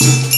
you.